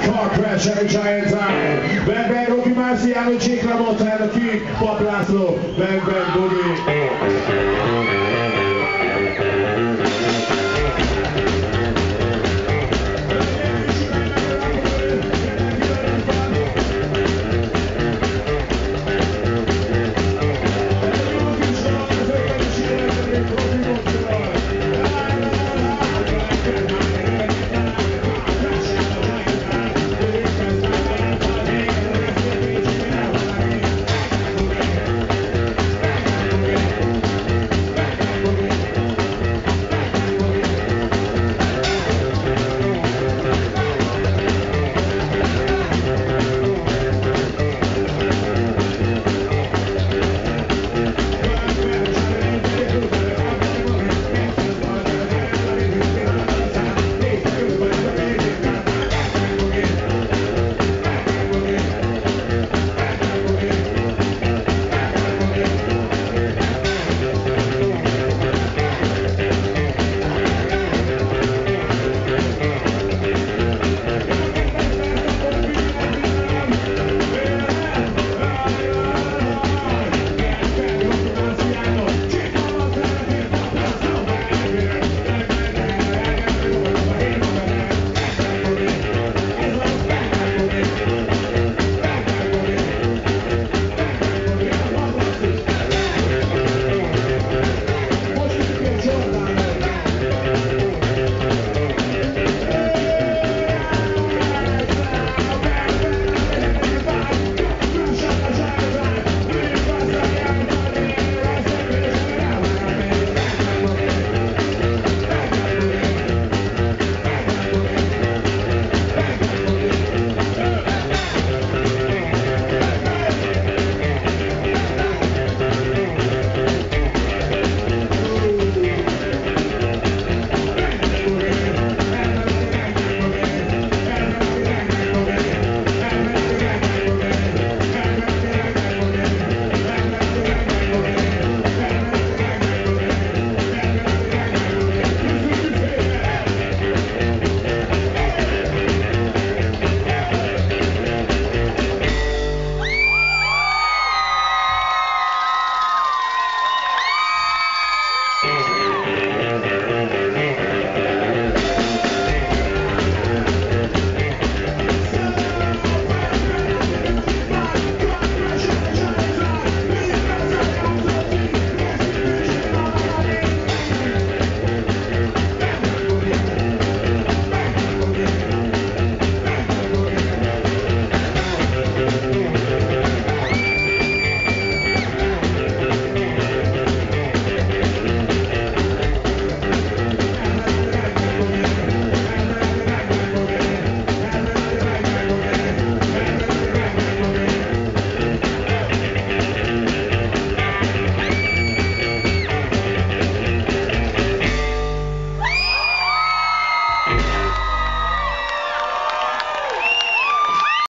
Car crash every giant time. Bang bang, Rocky Marciano, Jake LaMontana, aqui Bob Laszlo. Bang bang, boogie.